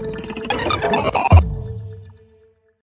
Thank you.